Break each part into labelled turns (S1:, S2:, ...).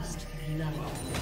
S1: First blood.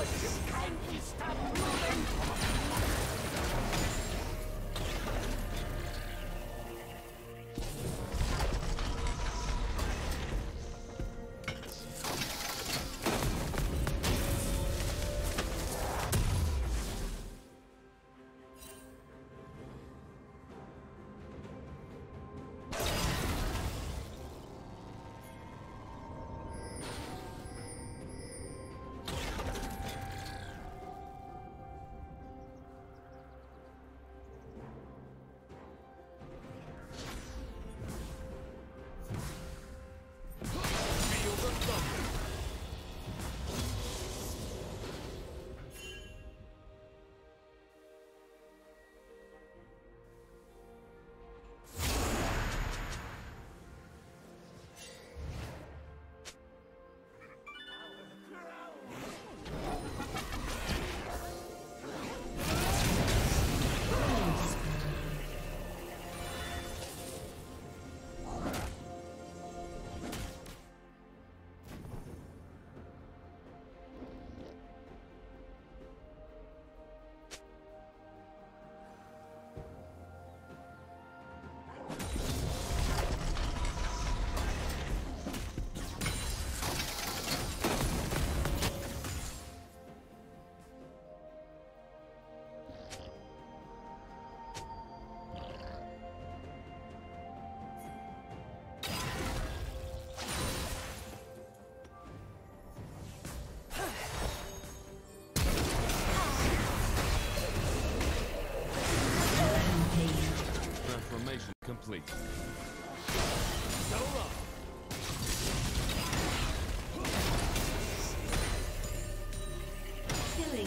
S2: Complete.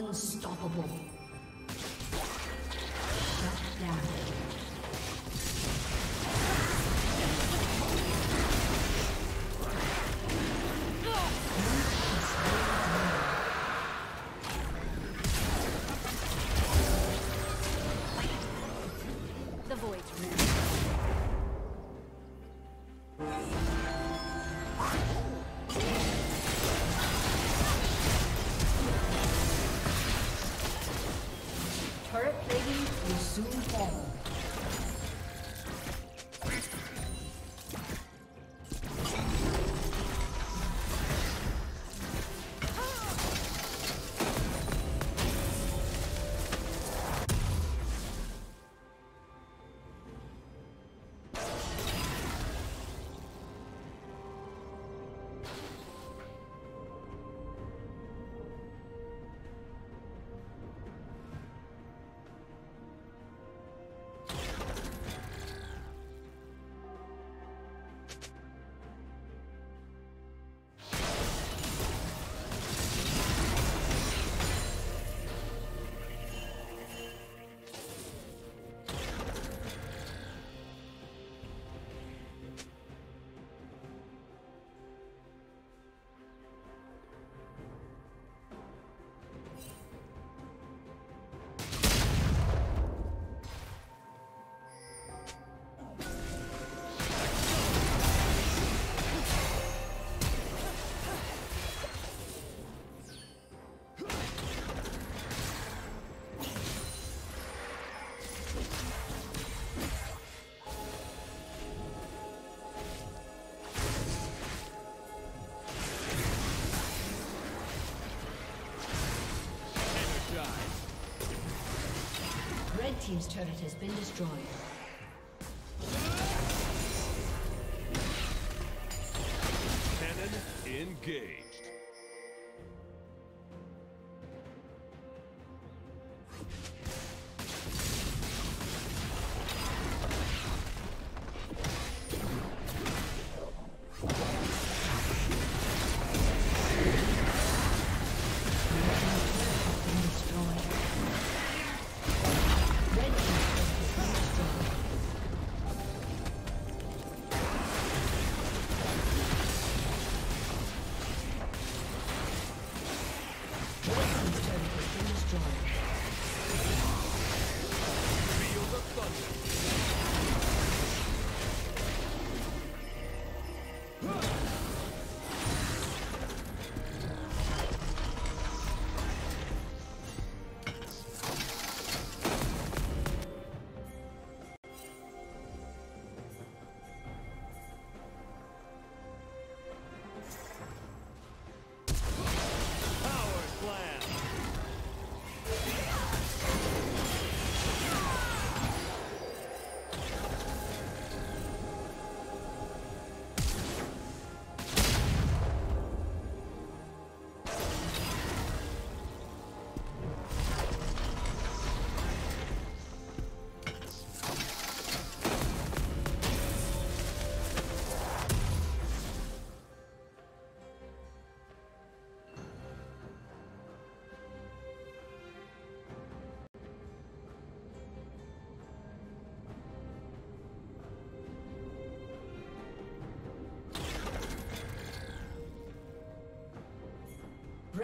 S1: Unstoppable. team's turret has been destroyed.
S2: Cannon engage.